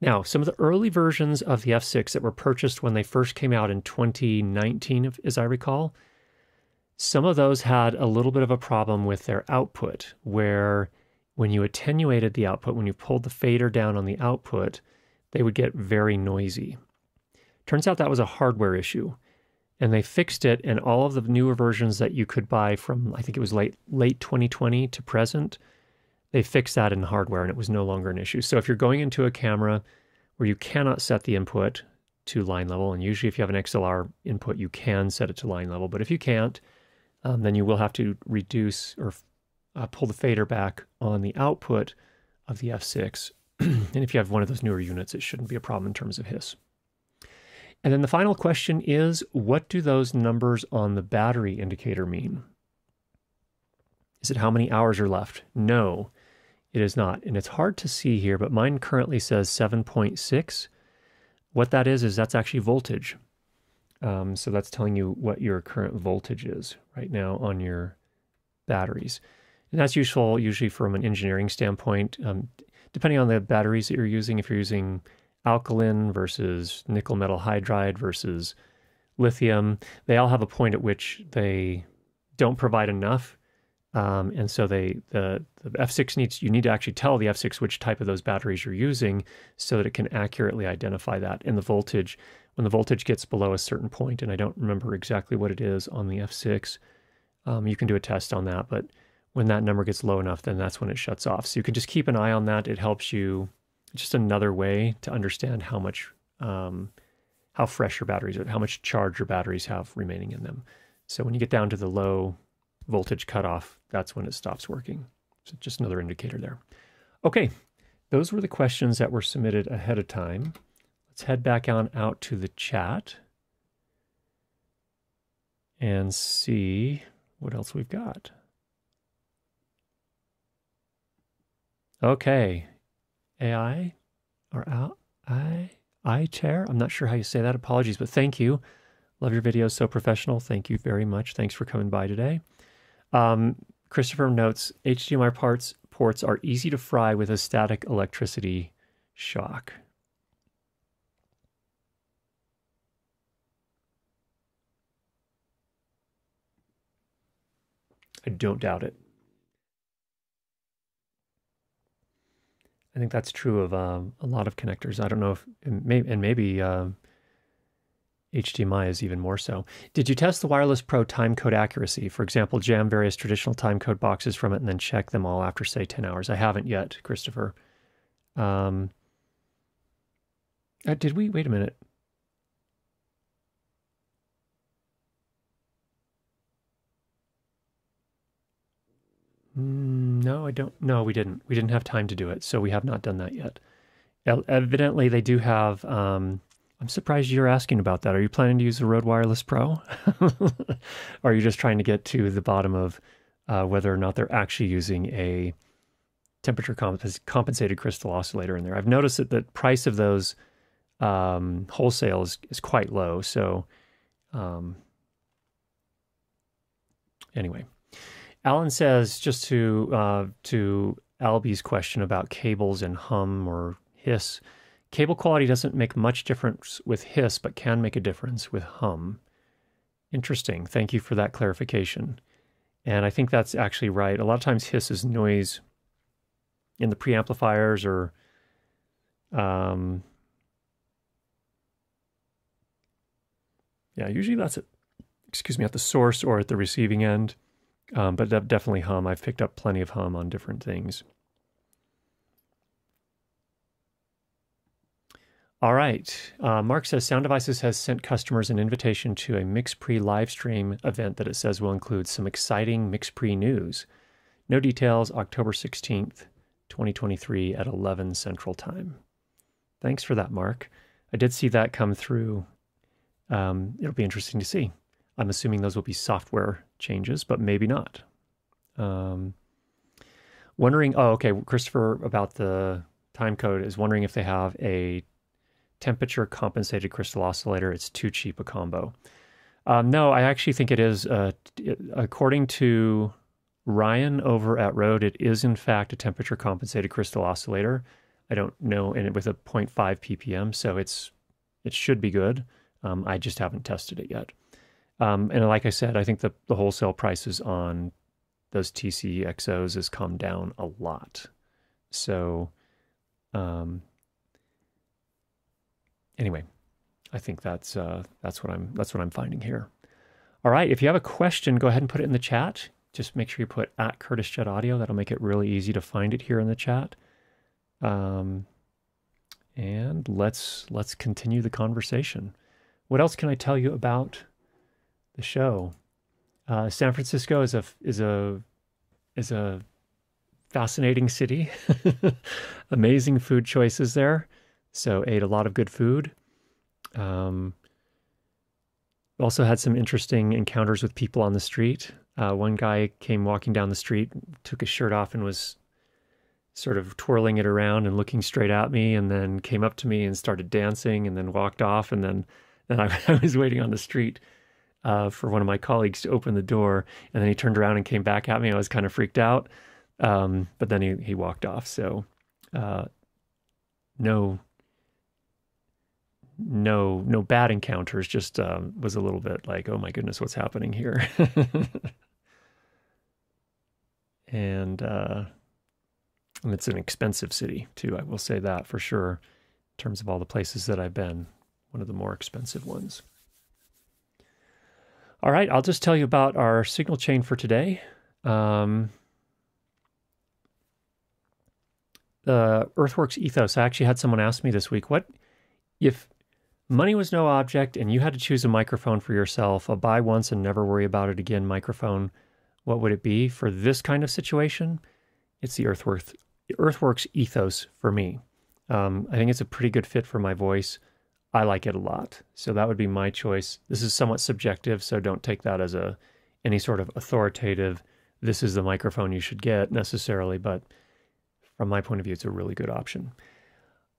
Now, some of the early versions of the F6 that were purchased when they first came out in 2019, as I recall, some of those had a little bit of a problem with their output, where when you attenuated the output, when you pulled the fader down on the output, they would get very noisy. Turns out that was a hardware issue and they fixed it and all of the newer versions that you could buy from i think it was late late 2020 to present. They fixed that in hardware and it was no longer an issue. So if you're going into a camera where you cannot set the input to line level and usually if you have an xlr input you can set it to line level but if you can't um, then you will have to reduce or uh, pull the fader back on the output of the f6 and if you have one of those newer units it shouldn't be a problem in terms of hiss and then the final question is what do those numbers on the battery indicator mean? Is it how many hours are left? No, it is not. And it's hard to see here, but mine currently says 7.6. What that is, is that's actually voltage. Um, so that's telling you what your current voltage is right now on your batteries. And that's useful usually from an engineering standpoint. Um, depending on the batteries that you're using, if you're using alkaline versus nickel metal hydride versus lithium. They all have a point at which they don't provide enough. Um, and so they the, the F6 needs you need to actually tell the F6 which type of those batteries you're using so that it can accurately identify that. And the voltage, when the voltage gets below a certain point, and I don't remember exactly what it is on the F6, um, you can do a test on that. But when that number gets low enough, then that's when it shuts off. So you can just keep an eye on that. It helps you just another way to understand how much um, how fresh your batteries are, how much charge your batteries have remaining in them. So when you get down to the low voltage cutoff, that's when it stops working. So just another indicator there. Okay, those were the questions that were submitted ahead of time. Let's head back on out to the chat and see what else we've got. Okay, AI or I I chair. I'm not sure how you say that. Apologies, but thank you. Love your videos, so professional. Thank you very much. Thanks for coming by today. Um, Christopher notes HDMI parts ports are easy to fry with a static electricity shock. I don't doubt it. I think that's true of um, a lot of connectors. I don't know if, and maybe, and maybe um, HDMI is even more so. Did you test the Wireless Pro timecode accuracy? For example, jam various traditional timecode boxes from it and then check them all after, say, 10 hours. I haven't yet, Christopher. Um, uh, did we? Wait a minute. Mm, no, I don't. No, we didn't. We didn't have time to do it, so we have not done that yet. Evidently, they do have. Um, I'm surprised you're asking about that. Are you planning to use the Rode Wireless Pro? or are you just trying to get to the bottom of uh, whether or not they're actually using a temperature comp- compensated crystal oscillator in there? I've noticed that the price of those um, wholesale is, is quite low. So, um, anyway, Alan says just to uh, to Albie's question about cables and hum or hiss, cable quality doesn't make much difference with hiss, but can make a difference with hum. Interesting. Thank you for that clarification. And I think that's actually right. A lot of times hiss is noise in the preamplifiers or um, yeah, usually that's it. Excuse me, at the source or at the receiving end. Um, but definitely hum. I've picked up plenty of hum on different things. All right. Uh, Mark says Sound Devices has sent customers an invitation to a MixPre live stream event that it says will include some exciting MixPre news. No details, October 16th, 2023 at 11 Central Time. Thanks for that, Mark. I did see that come through. Um, it'll be interesting to see. I'm assuming those will be software changes, but maybe not. Um, wondering, oh, okay, Christopher about the time code is wondering if they have a temperature compensated crystal oscillator. It's too cheap a combo. Um, no, I actually think it is. Uh, according to Ryan over at Rode, it is in fact a temperature compensated crystal oscillator. I don't know, and it with a 0.5 ppm, so it's it should be good. Um, I just haven't tested it yet. Um, and like I said, I think the, the wholesale prices on those TCXOs has come down a lot. So, um, anyway, I think that's uh, that's what I'm that's what I'm finding here. All right, if you have a question, go ahead and put it in the chat. Just make sure you put at Curtis Judd Audio. That'll make it really easy to find it here in the chat. Um, and let's let's continue the conversation. What else can I tell you about the show? Uh, San Francisco is a is a is a fascinating city. Amazing food choices there. So ate a lot of good food. Um, also had some interesting encounters with people on the street. Uh, one guy came walking down the street, took his shirt off, and was sort of twirling it around and looking straight at me, and then came up to me and started dancing, and then walked off. And then, then I, I was waiting on the street uh, for one of my colleagues to open the door, and then he turned around and came back at me. I was kind of freaked out, um, but then he he walked off. So, uh, no no no bad encounters just um, was a little bit like oh my goodness what's happening here and uh, and it's an expensive city too i will say that for sure in terms of all the places that i've been one of the more expensive ones all right i'll just tell you about our signal chain for today um, the earthworks ethos i actually had someone ask me this week what if money was no object and you had to choose a microphone for yourself, a buy once and never worry about it again microphone, what would it be for this kind of situation? It's the Earthworks, Earthworks ethos for me. Um, I think it's a pretty good fit for my voice. I like it a lot. So that would be my choice. This is somewhat subjective, so don't take that as a any sort of authoritative this is the microphone you should get necessarily, but from my point of view, it's a really good option.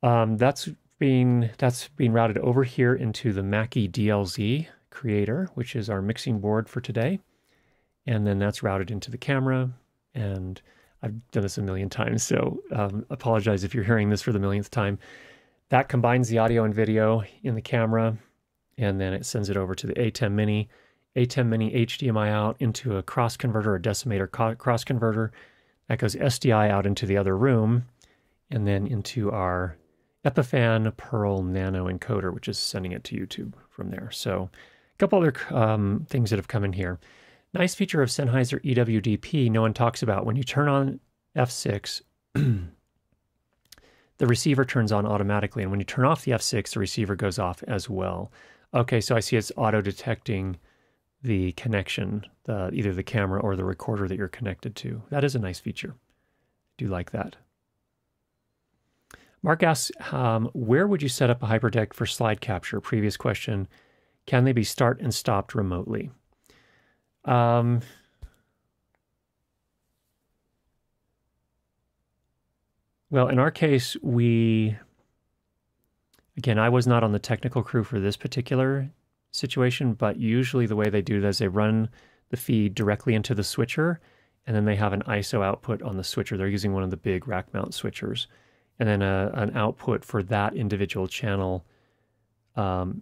Um, that's being that's being routed over here into the Mackie DLZ creator, which is our mixing board for today. And then that's routed into the camera. And I've done this a million times, so um, apologize if you're hearing this for the millionth time. That combines the audio and video in the camera, and then it sends it over to the ATEM Mini. ATEM Mini HDMI out into a cross converter, a decimator cross converter. That goes SDI out into the other room, and then into our Epiphan Pearl Nano encoder, which is sending it to YouTube from there. So a couple other um, things that have come in here. Nice feature of Sennheiser EWDP no one talks about. When you turn on F6, the receiver turns on automatically. And when you turn off the F6, the receiver goes off as well. Okay, so I see it's auto detecting the connection, the, either the camera or the recorder that you're connected to. That is a nice feature. Do like that. Mark asks, um, where would you set up a hyperdeck for slide capture? Previous question. Can they be start and stopped remotely? Um, well, in our case, we, again, I was not on the technical crew for this particular situation, but usually the way they do it is they run the feed directly into the switcher, and then they have an ISO output on the switcher. They're using one of the big rack mount switchers and then a, an output for that individual channel um,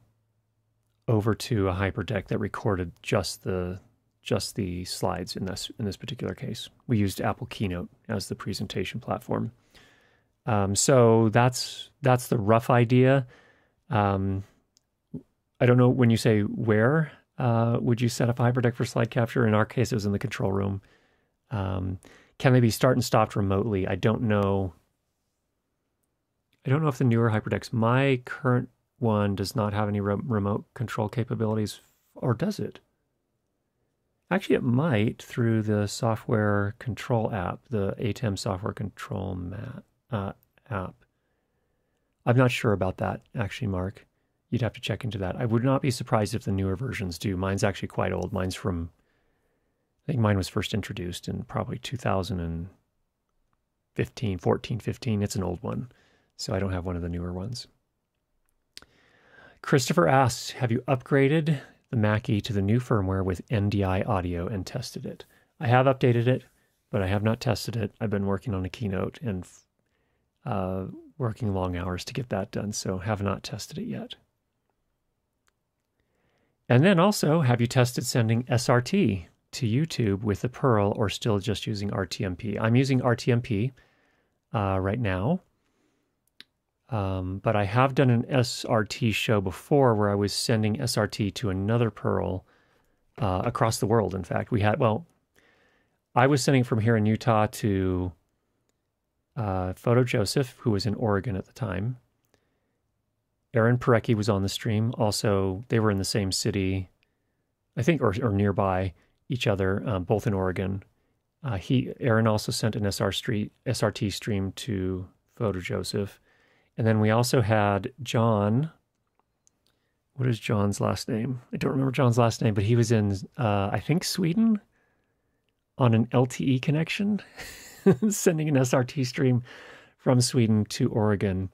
over to a hyperdeck that recorded just the just the slides in this in this particular case. We used Apple Keynote as the presentation platform. Um, so that's that's the rough idea. Um, I don't know when you say where uh, would you set up hyperdeck for slide capture. In our case, it was in the control room. Um, can they be start and stopped remotely? I don't know I don't know if the newer HyperDecks, my current one does not have any re- remote control capabilities, or does it? Actually, it might through the software control app, the ATEM software control mat, uh, app. I'm not sure about that, actually, Mark. you'd have to check into that. I would not be surprised if the newer versions do. Mine's actually quite old. Mine's from, I think mine was first introduced in probably 2015, 14, 15. It's an old one. So I don't have one of the newer ones. Christopher asks Have you upgraded the Mackie to the new firmware with NDI audio and tested it? I have updated it, but I have not tested it. I've been working on a keynote and uh, working long hours to get that done, so have not tested it yet. And then also, have you tested sending SRT to YouTube with the Pearl or still just using RTMP? I'm using RTMP uh, right now. Um, but I have done an SRT show before where I was sending SRT to another Pearl uh, across the world. In fact, we had, well, I was sending from here in Utah to uh, Photo Joseph, who was in Oregon at the time. Aaron Parecki was on the stream. Also, they were in the same city, I think, or, or nearby each other, um, both in Oregon. Uh, he Aaron also sent an SR street, SRT stream to Photo Joseph. And then we also had John. What is John's last name? I don't remember John's last name, but he was in, uh, I think, Sweden on an LTE connection, sending an SRT stream from Sweden to Oregon.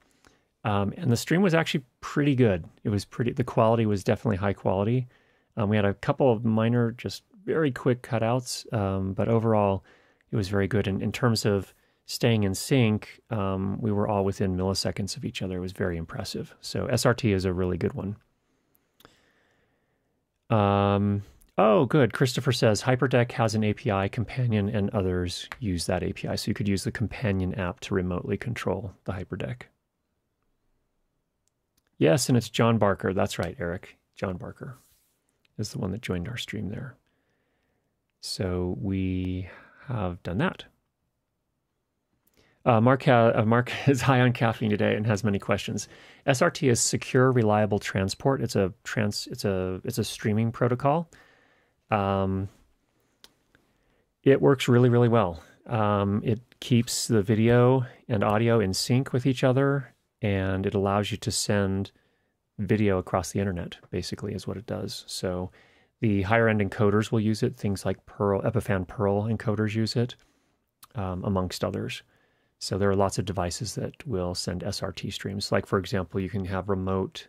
Um, and the stream was actually pretty good. It was pretty, the quality was definitely high quality. Um, we had a couple of minor, just very quick cutouts, um, but overall, it was very good. And in terms of staying in sync, um, we were all within milliseconds of each other. It was very impressive. So SRT is a really good one. Um, oh, good. Christopher says Hyperdeck has an API, Companion and others use that API. So you could use the Companion app to remotely control the Hyperdeck. Yes, and it's John Barker. That's right, Eric. John Barker is the one that joined our stream there. So we have done that. Uh, Mark, ha- uh, Mark is high on caffeine today and has many questions. SRT is secure, reliable transport. It's a trans. It's a it's a streaming protocol. Um, it works really really well. Um, it keeps the video and audio in sync with each other, and it allows you to send video across the internet. Basically, is what it does. So, the higher end encoders will use it. Things like Pearl, Epiphan Pearl encoders use it, um, amongst others. So there are lots of devices that will send SRT streams. Like for example, you can have remote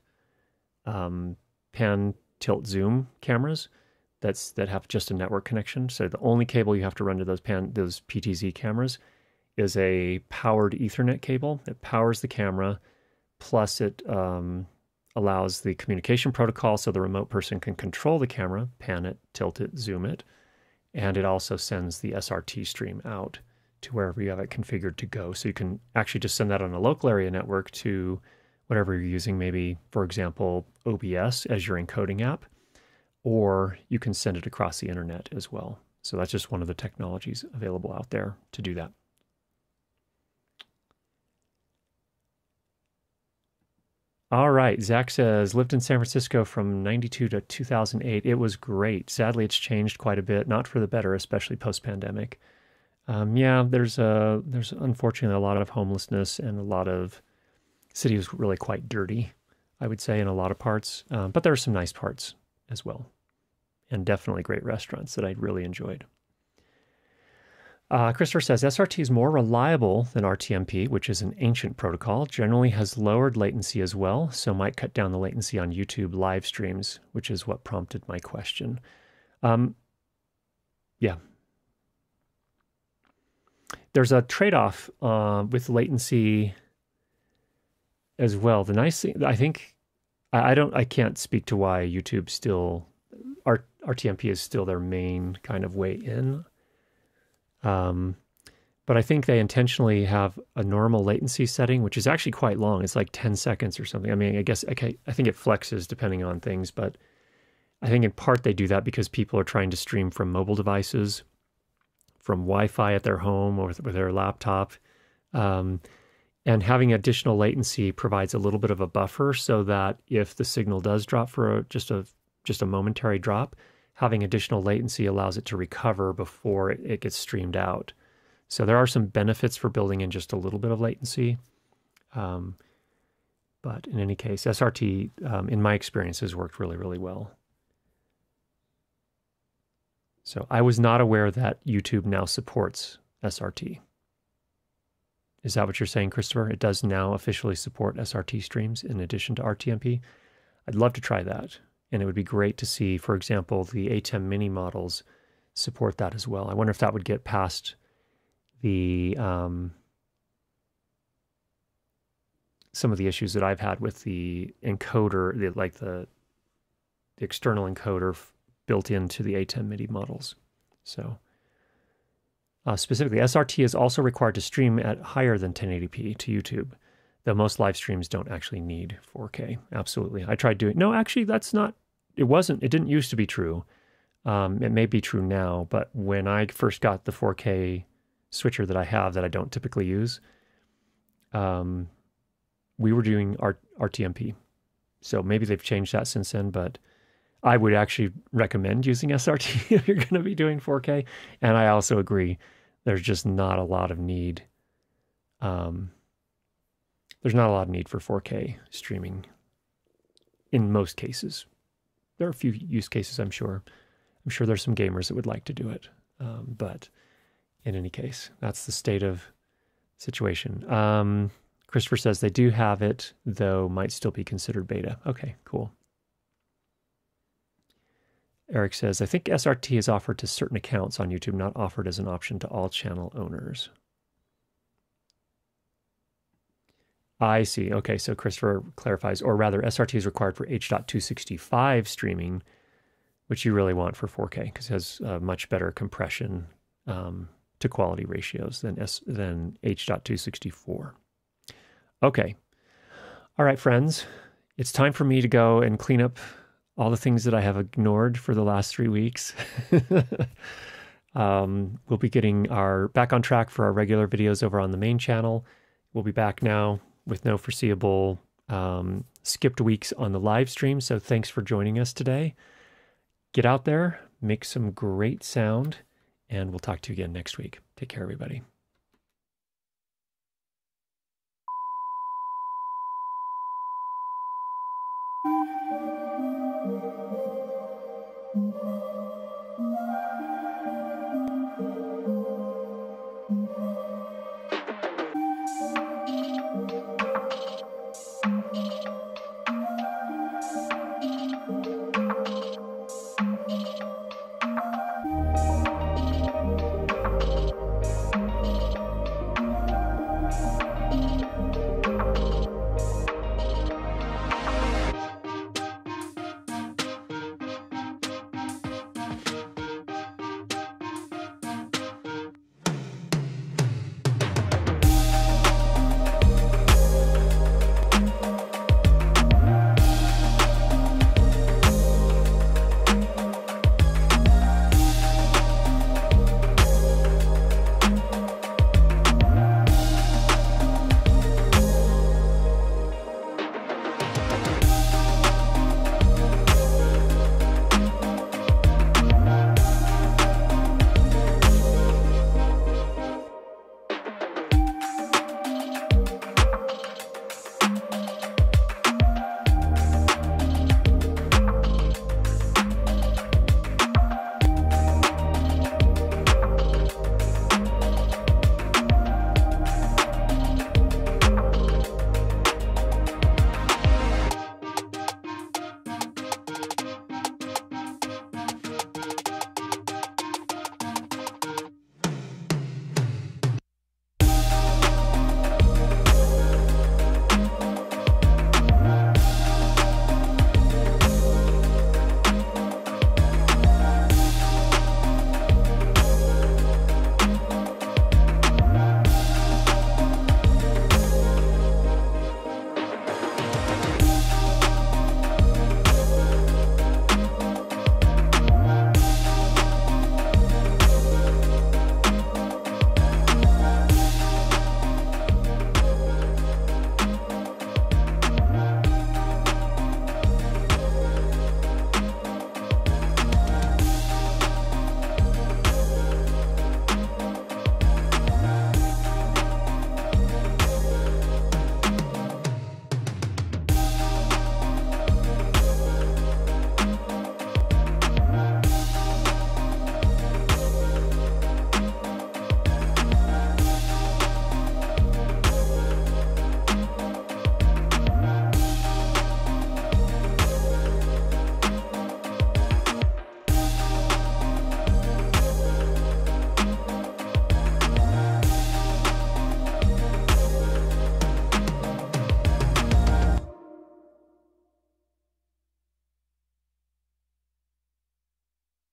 um, pan, tilt, zoom cameras that's that have just a network connection. So the only cable you have to run to those pan those PTZ cameras is a powered Ethernet cable. It powers the camera, plus it um, allows the communication protocol so the remote person can control the camera, pan it, tilt it, zoom it, and it also sends the SRT stream out to wherever you have it configured to go. So you can actually just send that on a local area network to whatever you're using, maybe, for example, OBS as your encoding app, or you can send it across the internet as well. So that's just one of the technologies available out there to do that. All right. Zach says, lived in San Francisco from 92 to 2008. It was great. Sadly, it's changed quite a bit, not for the better, especially post pandemic. Um, yeah, there's a there's unfortunately a lot of homelessness and a lot of city is really quite dirty, I would say in a lot of parts. Um, but there are some nice parts as well, and definitely great restaurants that I really enjoyed. Uh, Christopher says SRT is more reliable than RTMP, which is an ancient protocol. Generally has lowered latency as well, so might cut down the latency on YouTube live streams, which is what prompted my question. Um, yeah, there's a trade-off uh, with latency as well. The nice thing, I think, I, don't, I can't speak to why YouTube still, RTMP is still their main kind of way in. Um, but I think they intentionally have a normal latency setting, which is actually quite long. It's like 10 seconds or something. I mean, I guess okay, I think it flexes depending on things, but I think in part they do that because people are trying to stream from mobile devices from Wi-Fi at their home or with, their laptop. Um, and having additional latency provides a little bit of a buffer so that if the signal does drop for a, just a just a momentary drop, having additional latency allows it to recover before it, gets streamed out. So there are some benefits for building in just a little bit of latency. Um, But in any case, SRT, um, in my experience, has worked really, really well. So I was not aware that YouTube now supports SRT. Is that what you're saying, Christopher? It does now officially support SRT streams in addition to RTMP. I'd love to try that. And it would be great to see, for example, the ATEM mini models support that as well. I wonder if that would get past the um, some of the issues that I've had with the encoder, the, like the the external encoder built into the ATEM Mini models. So uh, specifically, SRT is also required to stream at higher than 1080p to YouTube, though most live streams don't actually need 4K. Absolutely. I tried doing, no, actually, that's not, it wasn't, it didn't used to be true. Um, it may be true now, but when I first got the 4K switcher that I have that I don't typically use, um, we were doing R- RTMP. So maybe they've changed that since then, but I would actually recommend using SRT if you're going to be doing 4K. And I also agree, there's just not a lot of need. Um, there's not a lot of need for 4K streaming in most cases. There are a few use cases, I'm sure. I'm sure there's some gamers that would like to do it. Um, but in any case, that's the state of situation. Um, Christopher says they do have it, though might still be considered beta. Okay, cool. Eric says, I think SRT is offered to certain accounts on YouTube, not offered as an option to all channel owners. I see. Okay, so Christopher clarifies, or rather, SRT is required for H.265 streaming, which you really want for 4K because it has much better compression um, to quality ratios than S than H.264. Okay. All right, friends, it's time for me to go and clean up all the things that I have ignored for the last three weeks. um, we'll be getting our back on track for our regular videos over on the main channel. We'll be back now with no foreseeable um, skipped weeks on the live stream. So thanks for joining us today. Get out there, make some great sound, and we'll talk to you again next week. Take care, everybody.